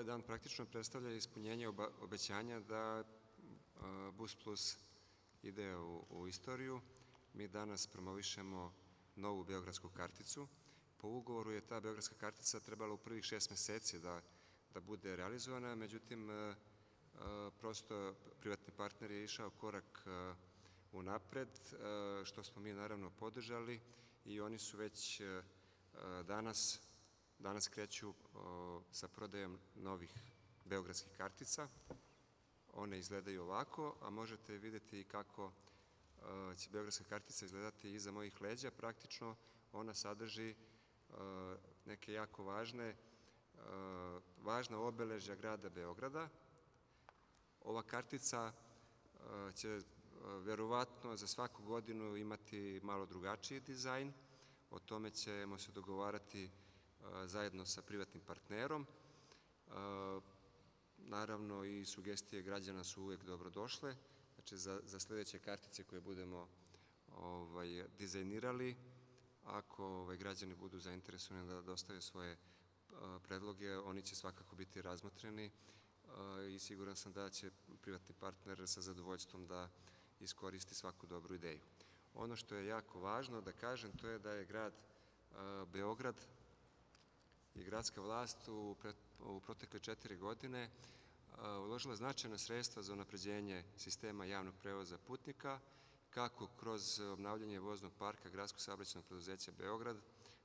ovaj dan praktično predstavlja ispunjenje obećanja da Bus Plus ide u, u istoriju. Mi danas promovišemo novu beogradsku karticu. Po ugovoru je ta beogradska kartica trebala u prvih šest meseci da, da bude realizovana, međutim, prosto privatni partner je išao korak u napred, što smo mi naravno podržali i oni su već danas danas kreću sa prodajom novih beogradskih kartica. One izgledaju ovako, a možete videti kako će beogradska kartica izgledati iza mojih leđa. Praktično ona sadrži neke jako važne važna obeležja grada Beograda. Ova kartica će verovatno za svaku godinu imati malo drugačiji dizajn. O tome ćemo se dogovarati zajedno sa privatnim partnerom. Naravno i sugestije građana su uvek dobrodošle. Znači za, za sledeće kartice koje budemo ovaj, dizajnirali, ako ovaj, građani budu zainteresovani da dostave svoje predloge, oni će svakako biti razmotreni i siguran sam da će privatni partner sa zadovoljstvom da iskoristi svaku dobru ideju. Ono što je jako važno da kažem, to je da je grad Beograd i gradska vlast u, u protekle četiri godine uložila značajna sredstva za unapređenje sistema javnog prevoza putnika, kako kroz obnavljanje voznog parka Gradskog saobraćenog preduzeća Beograd,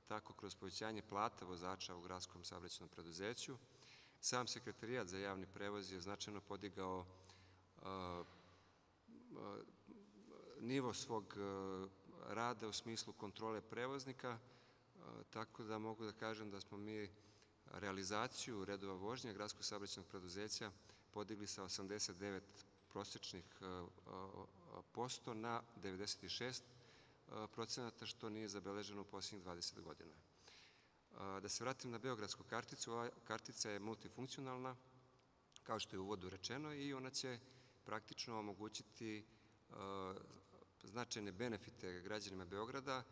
tako kroz povećanje plata vozača u Gradskom saobraćenom preduzeću. Sam sekretarijat za javni prevoz je značajno podigao nivo svog rada u smislu kontrole prevoznika, tako da mogu da kažem da smo mi realizaciju redova vožnje gradskog saobraćenog preduzeća podigli sa 89 prosečnih posto na 96 procenata, što nije zabeleženo u posljednjih 20 godina. Da se vratim na Beogradsku karticu, ova kartica je multifunkcionalna, kao što je u uvodu rečeno, i ona će praktično omogućiti značajne benefite građanima Beograda,